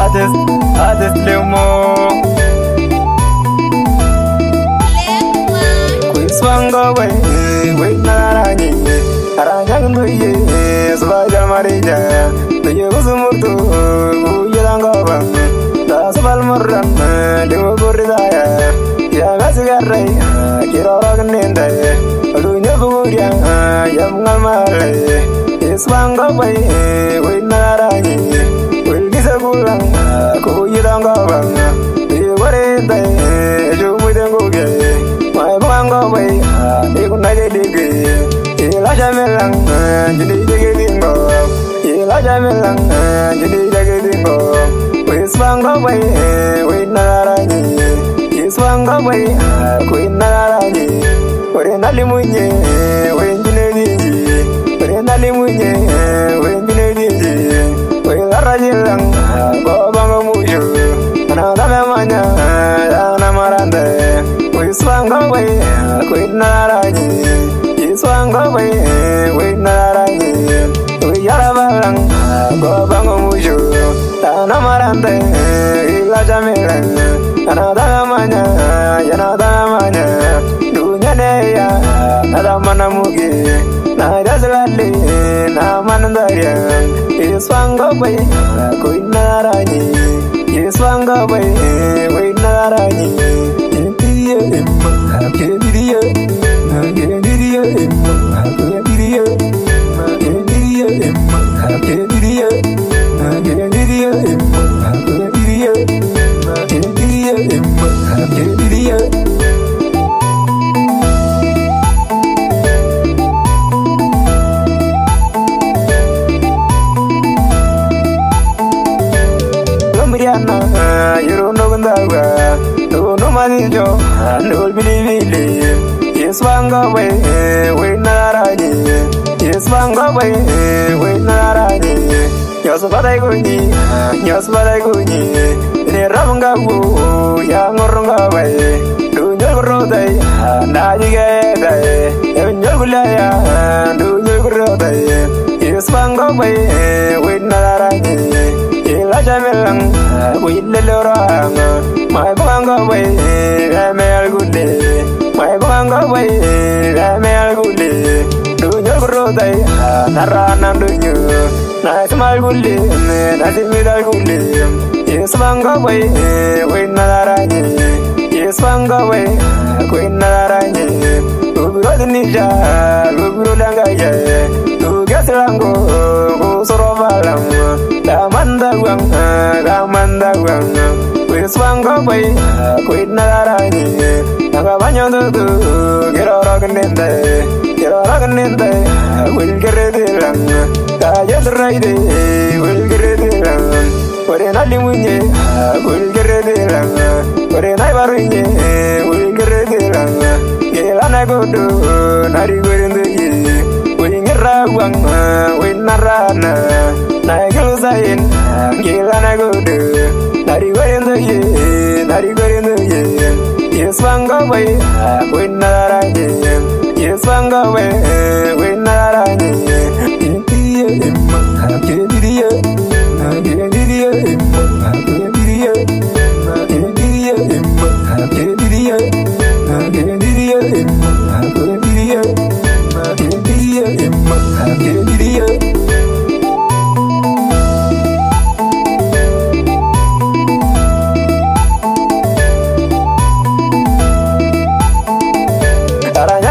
Artist, artist Lemoo. Kuiswanga we, we narani. Aranyang ndoye, subaja marija. Ndoye kusumurtu, kuyiranga bang. Da subal murran, dewa goridaya. Ya gasigarai, kirorog nenda. Adunya buguria, yam Iswanga we, we narani. Wilgisa kulang, kuyiranga bang. Iwarenda, jumudenguge. Mai bango bay, iku nage digi. Ila jamelang, jadi digi dingo. Ila jamelang, jadi. Wis bango bay, wis nagarani. Ore nali munye, wis jine Wis larajilang, go bango muju. Mana dame manya, dana marande. Wiswanga we, quit narani. Iswanga we, quit narani. We yarabalang, go bango mujo. Tana marante, ila jamilang. Anada manya, yanada manya. Dunya neya, nada mana mugi. Na jaslali, na manandaria. Iswanga we, quit narani. Iswanga we, quit narani. Diriya emma, hake diriya, hake diriya emma, hake diriya emma, hake diriya emma, diriya, hake diriya emma, hake yoro no gandawa, no no manijo, no bilibili. Yes wanga we, we narani. Yes wanga we, we narani. Yos badai guni, yos badai guni. Ne ramanga wu, ya ngoranga we. Du nyol rodai, na jige dai. E nyol gulaya, du nyol rodai. Yes wanga we, we narani. Ila jamelang, we lelorang. My banga way, Ramel Gule. My banga way, Ramel Gule. Do your brother, Narana do you? Nice mal Gule, Nasimida Gule. Yes, banga way, when Narani. Yes, banga way, when Narani. Ubro the Nija, Ubro Langaya. manda wanga ga manda wanga kwit swanga pai kwit na ra ni ga banyo du du gero ra gnende gero ra gnende wil gere de lang ta yed rai de wil gere de lang ore na li munye wil gere de lang ore na baru nye wil gere de lang gela na godu na ri gerindu ye wil ngera wanga wil na ra na na gelu zain Yes, wanga way, win narani. Yes, wanga way,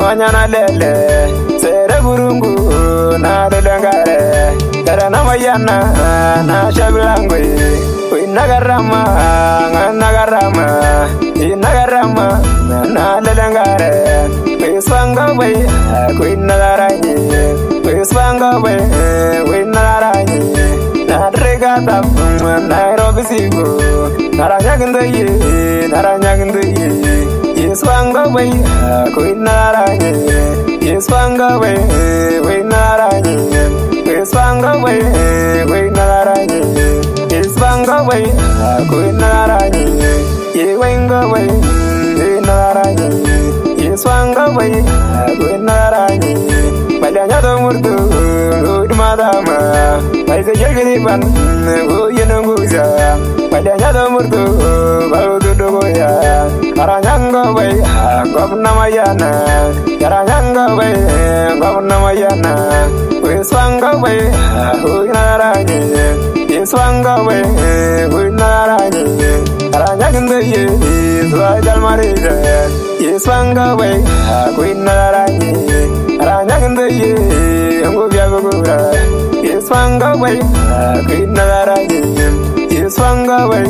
Wanyana lele Sere gurungu Na lulengare Karana mayana Na shabilangwe Inagarama Nagarama Inagarama Na lulengare Kwiswanga bai Kwinagaranye Kwiswanga bai Kwinagaranye Narigata Nairobi sigo Naranyagindaye Naranyagindaye Yeswanga we, kuinara nye. Yeswanga we, kuinara nye. Yeswanga we, kuinara nye. Yeswanga we, kuinara nye. Yewenga we, kuinara nye. Yeswanga we, kuinara nye. Malanya domurdu, udmadama. Paisa yelgidi ban, uyenunguza. Malanya domurdu, baudu. Karanyango bay, govna mayana. Karanyango bay, govna mayana. Wiswanga bay, huinaranye. we, bay, huinaranye. Karanyaginde ye, iswajal marida. we, bay, huinaranye. Karanyaginde ye, ngubyagugra. Iswanga bay, huinaranye. Iswanga we.